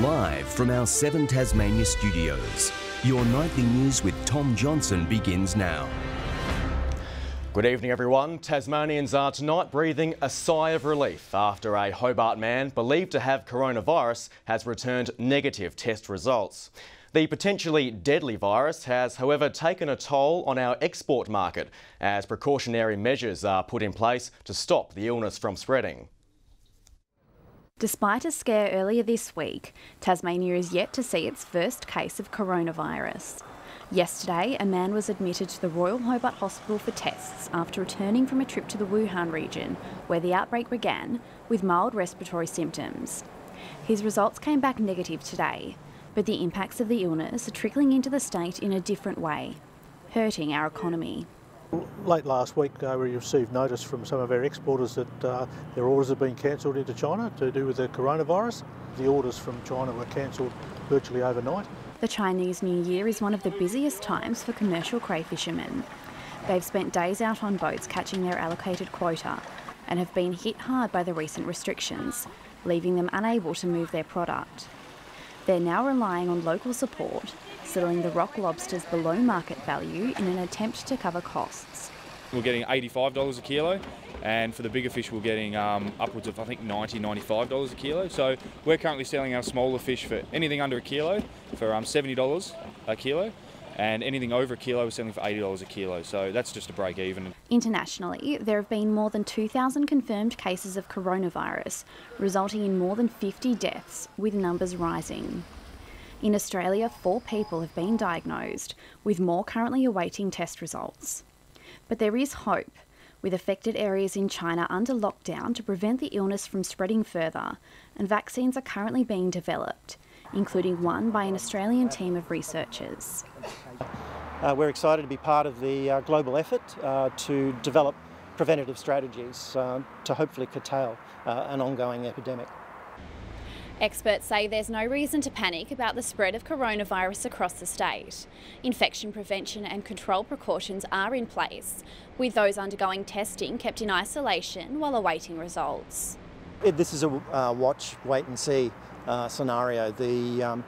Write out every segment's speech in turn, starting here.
Live from our Seven Tasmania studios, your nightly news with Tom Johnson begins now. Good evening, everyone. Tasmanians are tonight breathing a sigh of relief after a Hobart man believed to have coronavirus has returned negative test results. The potentially deadly virus has, however, taken a toll on our export market as precautionary measures are put in place to stop the illness from spreading. Despite a scare earlier this week, Tasmania is yet to see its first case of coronavirus. Yesterday, a man was admitted to the Royal Hobart Hospital for tests after returning from a trip to the Wuhan region, where the outbreak began, with mild respiratory symptoms. His results came back negative today, but the impacts of the illness are trickling into the state in a different way, hurting our economy. Late last week, uh, we received notice from some of our exporters that uh, their orders have been cancelled into China to do with the coronavirus. The orders from China were cancelled virtually overnight. The Chinese New Year is one of the busiest times for commercial cray fishermen. They've spent days out on boats catching their allocated quota and have been hit hard by the recent restrictions, leaving them unable to move their product. They're now relying on local support selling the rock lobsters below market value in an attempt to cover costs. We're getting $85 a kilo, and for the bigger fish, we're getting um, upwards of I think $90, $95 a kilo. So we're currently selling our smaller fish for anything under a kilo for um, $70 a kilo. And anything over a kilo, we're selling for $80 a kilo. So that's just a break even. Internationally, there have been more than 2,000 confirmed cases of coronavirus, resulting in more than 50 deaths, with numbers rising. In Australia, four people have been diagnosed, with more currently awaiting test results. But there is hope, with affected areas in China under lockdown to prevent the illness from spreading further, and vaccines are currently being developed, including one by an Australian team of researchers. Uh, we're excited to be part of the uh, global effort uh, to develop preventative strategies uh, to hopefully curtail uh, an ongoing epidemic. Experts say there's no reason to panic about the spread of coronavirus across the state. Infection prevention and control precautions are in place, with those undergoing testing kept in isolation while awaiting results. This is a uh, watch, wait and see uh, scenario. The, um,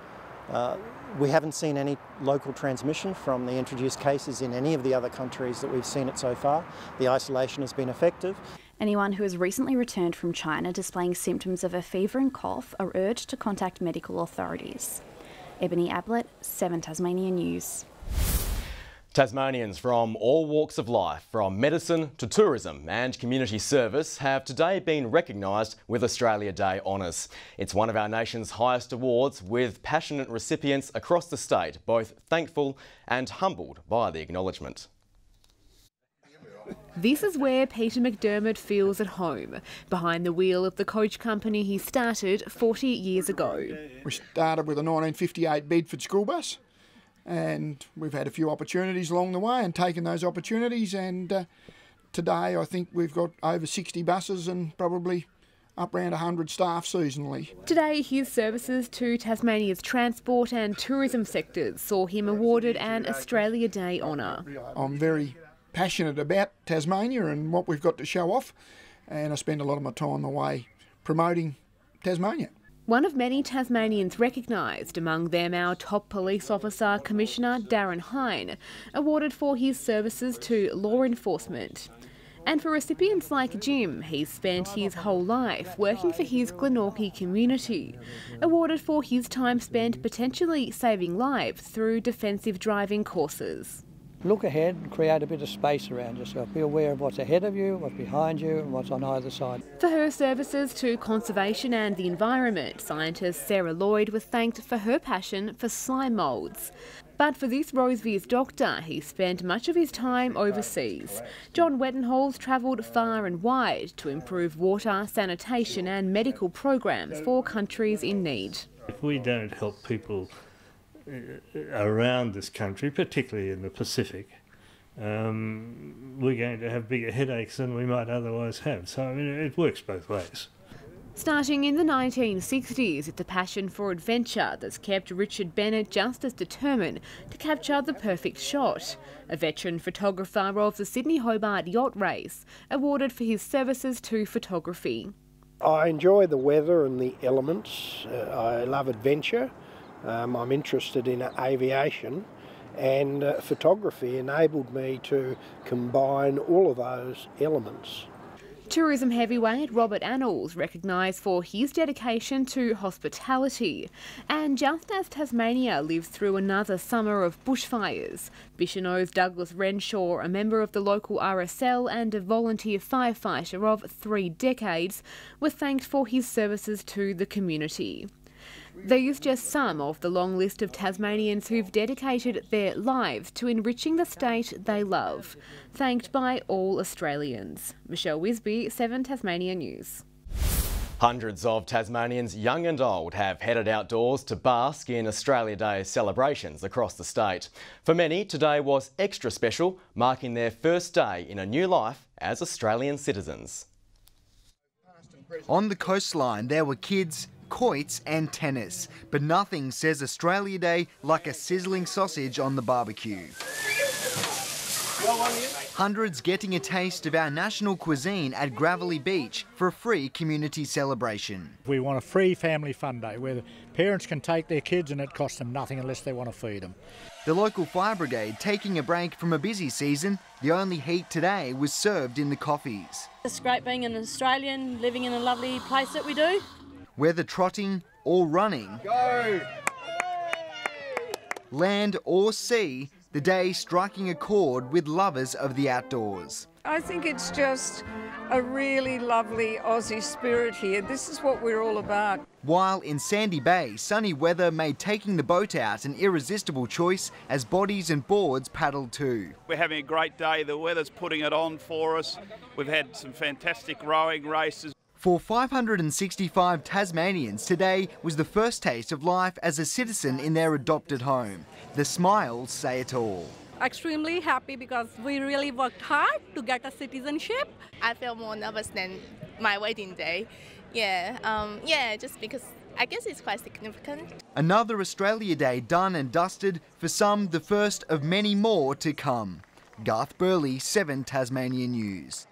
uh, we haven't seen any local transmission from the introduced cases in any of the other countries that we've seen it so far. The isolation has been effective. Anyone who has recently returned from China displaying symptoms of a fever and cough are urged to contact medical authorities. Ebony Ablett, 7 Tasmania News. Tasmanians from all walks of life, from medicine to tourism and community service, have today been recognised with Australia Day honours. It's one of our nation's highest awards, with passionate recipients across the state both thankful and humbled by the acknowledgement. This is where Peter McDermott feels at home, behind the wheel of the coach company he started 40 years ago. We started with a 1958 Bedford school bus, and we've had a few opportunities along the way and taken those opportunities. And uh, today, I think we've got over 60 buses and probably up around 100 staff seasonally. Today, his services to Tasmania's transport and tourism sectors saw him awarded an Australia Day honour. I'm very passionate about Tasmania and what we've got to show off, and I spend a lot of my time away promoting Tasmania. One of many Tasmanians recognised, among them our top police officer, Commissioner Darren Hine, awarded for his services to law enforcement. And for recipients like Jim, he's spent his whole life working for his Glenorchy community, awarded for his time spent potentially saving lives through defensive driving courses look ahead and create a bit of space around yourself. Be aware of what's ahead of you, what's behind you, and what's on either side. For her services to conservation and the environment, scientist Sarah Lloyd was thanked for her passion for slime moulds. But for this Rosevears doctor, he spent much of his time overseas. John Wetenholz travelled far and wide to improve water, sanitation and medical programs for countries in need. If we don't help people around this country, particularly in the Pacific, um, we're going to have bigger headaches than we might otherwise have. So, I mean, it works both ways. Starting in the 1960s, it's a passion for adventure that's kept Richard Bennett just as determined to capture the perfect shot. A veteran photographer of the Sydney Hobart Yacht Race, awarded for his services to photography. I enjoy the weather and the elements. Uh, I love adventure. Um, I'm interested in aviation, and uh, photography enabled me to combine all of those elements. Tourism heavyweight Robert Annals recognised for his dedication to hospitality. And just as Tasmania lives through another summer of bushfires, Bicheno's Douglas Renshaw, a member of the local RSL and a volunteer firefighter of three decades, was thanked for his services to the community. These just some of the long list of Tasmanians who've dedicated their lives to enriching the state they love. Thanked by all Australians. Michelle Wisby, 7 Tasmania News. Hundreds of Tasmanians, young and old, have headed outdoors to bask in Australia Day celebrations across the state. For many, today was extra special, marking their first day in a new life as Australian citizens. On the coastline, there were kids, quoits and tennis, but nothing says Australia Day like a sizzling sausage on the barbecue. Hundreds getting a taste of our national cuisine at Gravelly Beach for a free community celebration. We want a free family fun day where the parents can take their kids and it costs them nothing unless they want to feed them. The local fire brigade taking a break from a busy season, the only heat today was served in the coffees. It's great being an Australian, living in a lovely place that we do whether trotting or running, Go. land or sea, the day striking a chord with lovers of the outdoors. I think it's just a really lovely Aussie spirit here. This is what we're all about. While in Sandy Bay, sunny weather made taking the boat out an irresistible choice as bodies and boards paddled too. We're having a great day. The weather's putting it on for us. We've had some fantastic rowing races. For 565 Tasmanians, today was the first taste of life as a citizen in their adopted home. The smiles say it all. Extremely happy because we really worked hard to get a citizenship. I feel more nervous than my wedding day. Yeah, um, yeah, just because I guess it's quite significant. Another Australia Day done and dusted, for some the first of many more to come. Garth Burley, 7 Tasmania News.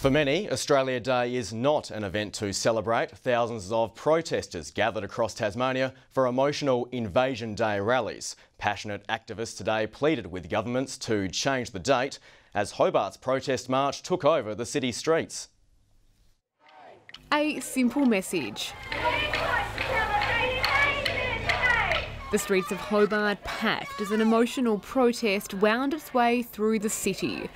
For many, Australia Day is not an event to celebrate. Thousands of protesters gathered across Tasmania for emotional Invasion Day rallies. Passionate activists today pleaded with governments to change the date as Hobart's protest march took over the city streets. A simple message. The streets of Hobart packed as an emotional protest wound its way through the city.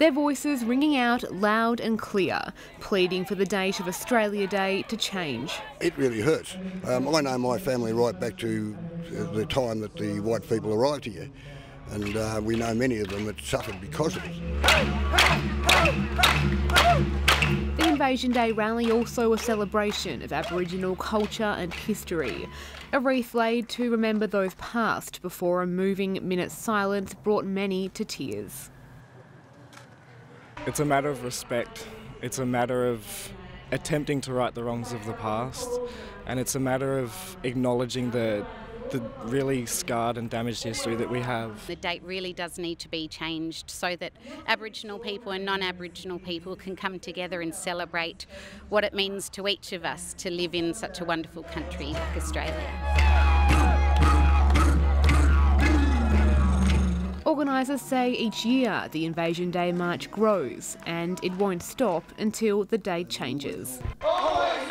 Their voices ringing out loud and clear, pleading for the date of Australia Day to change. It really hurts. Um, I know my family right back to the time that the white people arrived here, and uh, we know many of them that suffered because of it. The Invasion Day rally also a celebration of Aboriginal culture and history. A wreath laid to remember those past before a moving minute's silence brought many to tears. It's a matter of respect. It's a matter of attempting to right the wrongs of the past, and it's a matter of acknowledging the the really scarred and damaged history that we have. The date really does need to be changed so that Aboriginal people and non Aboriginal people can come together and celebrate what it means to each of us to live in such a wonderful country like Australia. Organisers say each year the Invasion Day March grows and it won't stop until the date changes. Always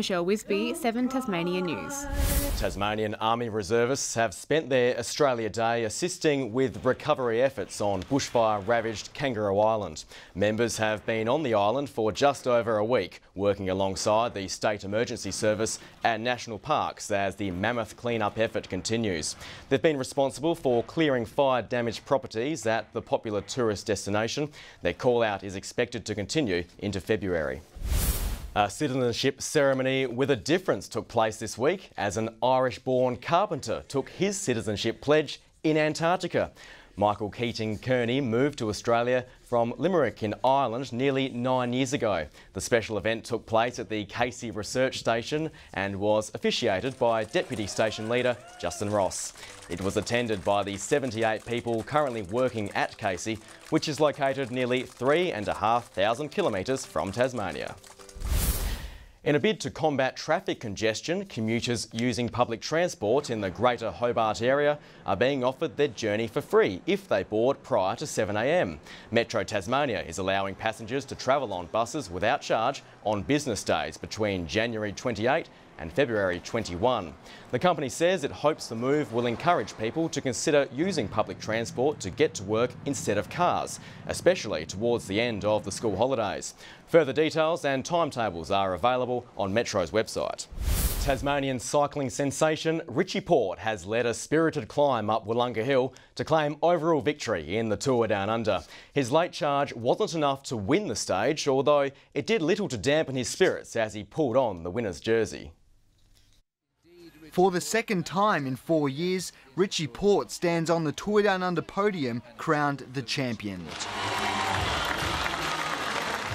Michelle Wisby, 7 Tasmania News. Tasmanian Army reservists have spent their Australia Day assisting with recovery efforts on bushfire ravaged Kangaroo Island. Members have been on the island for just over a week, working alongside the State Emergency Service and National Parks as the mammoth clean-up effort continues. They've been responsible for clearing fire damaged properties at the popular tourist destination. Their call out is expected to continue into February. A citizenship ceremony with a difference took place this week as an Irish born carpenter took his citizenship pledge in Antarctica. Michael Keating Kearney moved to Australia from Limerick in Ireland nearly nine years ago. The special event took place at the Casey Research Station and was officiated by Deputy Station Leader Justin Ross. It was attended by the 78 people currently working at Casey, which is located nearly three and a half thousand kilometres from Tasmania. In a bid to combat traffic congestion, commuters using public transport in the Greater Hobart area are being offered their journey for free if they board prior to 7am. Metro Tasmania is allowing passengers to travel on buses without charge on business days between January 28 and February 21. The company says it hopes the move will encourage people to consider using public transport to get to work instead of cars, especially towards the end of the school holidays. Further details and timetables are available on Metro's website. Tasmanian cycling sensation Richie Porte has led a spirited climb up Willunga Hill to claim overall victory in the Tour Down Under. His late charge wasn't enough to win the stage, although it did little to dampen his spirits as he pulled on the winner's jersey. For the second time in four years, Richie Porte stands on the Tour Down Under podium, crowned the champion.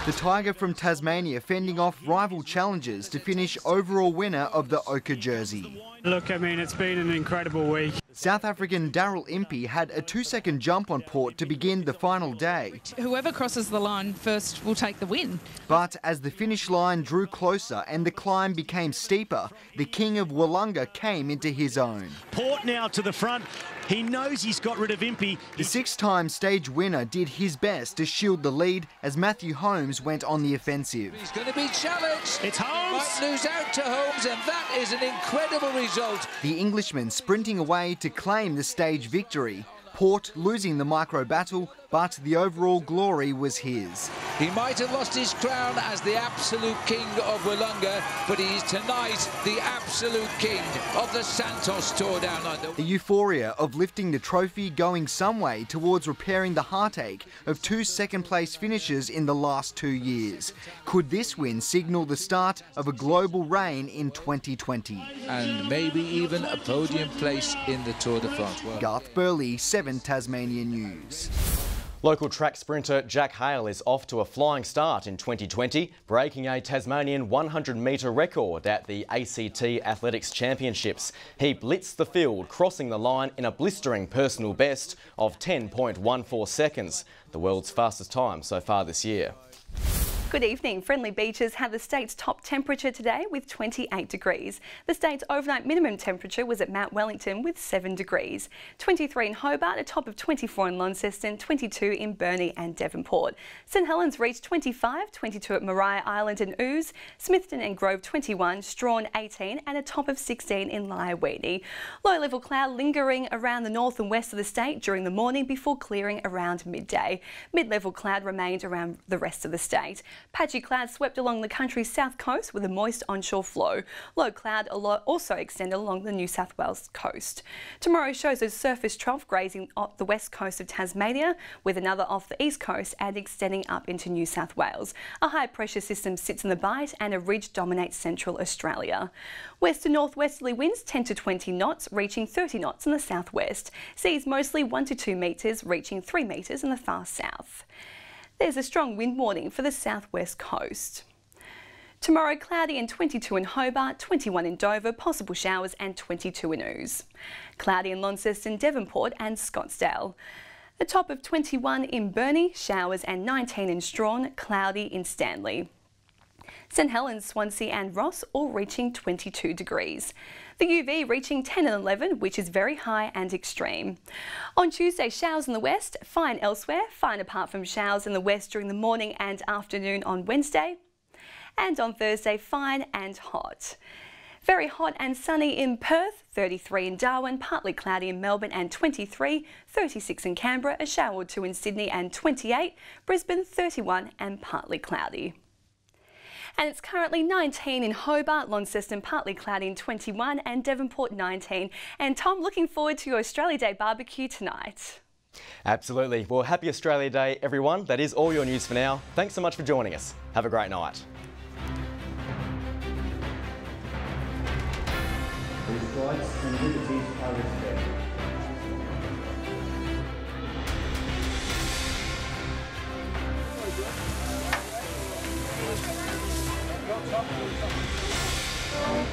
The Tiger from Tasmania fending off rival challengers to finish overall winner of the ochre jersey. Look, I mean, it's been an incredible week. South African Daryl Impey had a two-second jump on Porte to begin the final day. Whoever crosses the line first will take the win. But as the finish line drew closer and the climb became steeper, the king of Willunga came into his own. Porte now to the front. He knows he's got rid of Impey. The six-time stage winner did his best to shield the lead as Matthew Holmes went on the offensive. He's going to be challenged. It's Holmes. Might lose out to Holmes, and that is an incredible result. The Englishman sprinting away to claim the stage victory. Porte losing the micro battle, but the overall glory was his. He might have lost his crown as the absolute king of Willunga, but he is tonight the absolute king of the Santos Tour Down Under. The euphoria of lifting the trophy going some way towards repairing the heartache of two second place finishes in the last two years. Could this win signal the start of a global reign in 2020? And maybe even a podium place in the Tour de France. Garth Burley, 7 Tasmania News. Local track sprinter Jack Hale is off to a flying start in 2020, breaking a Tasmanian 100 metre record at the ACT Athletics Championships. He blitzed the field, crossing the line in a blistering personal best of 10.14 seconds, the world's fastest time so far this year. Good evening. Friendly Beaches had the state's top temperature today with 28 degrees. The state's overnight minimum temperature was at Mount Wellington with 7 degrees. 23 in Hobart, a top of 24 in Launceston, 22 in Burnie and Devonport. St Helens reached 25, 22 at Maria Island and Ouse, Smithton and Grove 21, Strahan 18 and a top of 16 in Liawenee. Low level cloud lingering around the north and west of the state during the morning before clearing around midday. Mid level cloud remained around the rest of the state. Patchy clouds swept along the country's south coast with a moist onshore flow. Low cloud also extended along the New South Wales coast. Tomorrow shows a surface trough grazing off the west coast of Tasmania, with another off the east coast and extending up into New South Wales. A high pressure system sits in the bight and a ridge dominates central Australia. West to northwesterly winds 10 to 20 knots, reaching 30 knots in the southwest. Seas mostly 1 to 2 metres, reaching 3 metres in the far south. There's a strong wind warning for the southwest coast. Tomorrow, cloudy and 22 in Hobart, 21 in Dover, possible showers and 22 in Ouse. Cloudy in Launceston, Devonport and Scottsdale. The top of 21 in Burnie, showers and 19 in Strahan, cloudy in Stanley. St Helens, Swansea and Ross all reaching 22 degrees. The UV reaching 10 and 11, which is very high and extreme. On Tuesday, showers in the west, fine elsewhere, fine apart from showers in the west during the morning and afternoon on Wednesday. And on Thursday, fine and hot. Very hot and sunny in Perth, 33 in Darwin, partly cloudy in Melbourne and 23, 36 in Canberra, a shower or two in Sydney and 28, Brisbane 31 and partly cloudy. And it's currently 19 in Hobart, Launceston partly cloudy in 21 and Devonport 19. And Tom, looking forward to your Australia Day barbecue tonight. Absolutely. Well, happy Australia Day, everyone. That is all your news for now. Thanks so much for joining us. Have a great night. These rights and liberties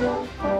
Música